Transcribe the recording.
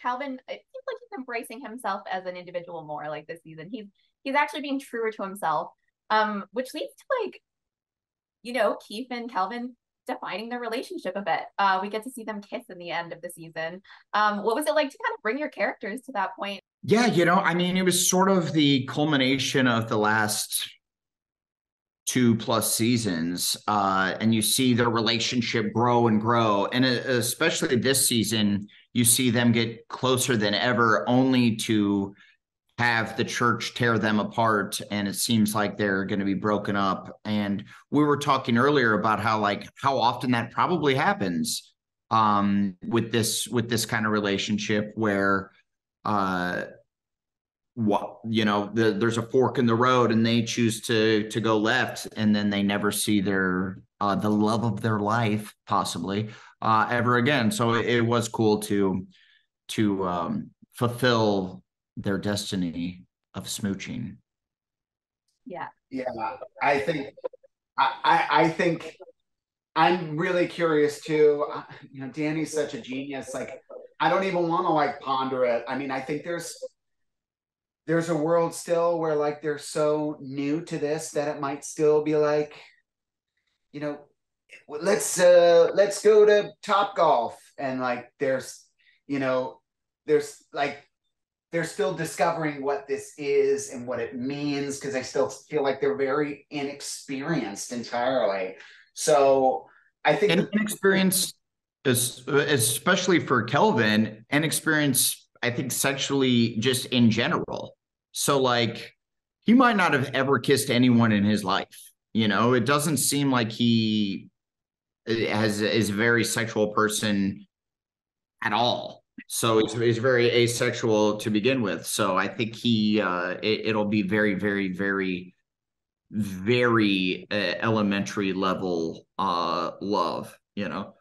Kelvin, it seems like he's embracing himself as an individual more like this season. He's he's actually being truer to himself. Um, which leads to like, you know, Keefe and Kelvin defining their relationship a bit. Uh, we get to see them kiss in the end of the season. Um, what was it like to kind of bring your characters to that point? Yeah, you know, I mean, it was sort of the culmination of the last two plus seasons uh, and you see their relationship grow and grow. And uh, especially this season you see them get closer than ever only to have the church tear them apart and it seems like they're going to be broken up. And we were talking earlier about how like how often that probably happens um with this with this kind of relationship where uh what you know the, there's a fork in the road and they choose to to go left and then they never see their uh the love of their life possibly uh ever again. So it, it was cool to to um fulfill their destiny of smooching. Yeah. Yeah i think i i, I think i'm really curious too you know danny's such a genius like i don't even want to like ponder it. I mean i think there's there's a world still where like they're so new to this that it might still be like you know let's uh let's go to top golf and like there's you know there's like they're still discovering what this is and what it means because I still feel like they're very inexperienced entirely. So I think inexperienced is especially for Kelvin, inexperienced, I think sexually just in general. So like he might not have ever kissed anyone in his life. You know, it doesn't seem like he has is a very sexual person at all. So he's, he's very asexual to begin with. So I think he uh, it, will be very, very, very, very uh, elementary level uh, love. You know.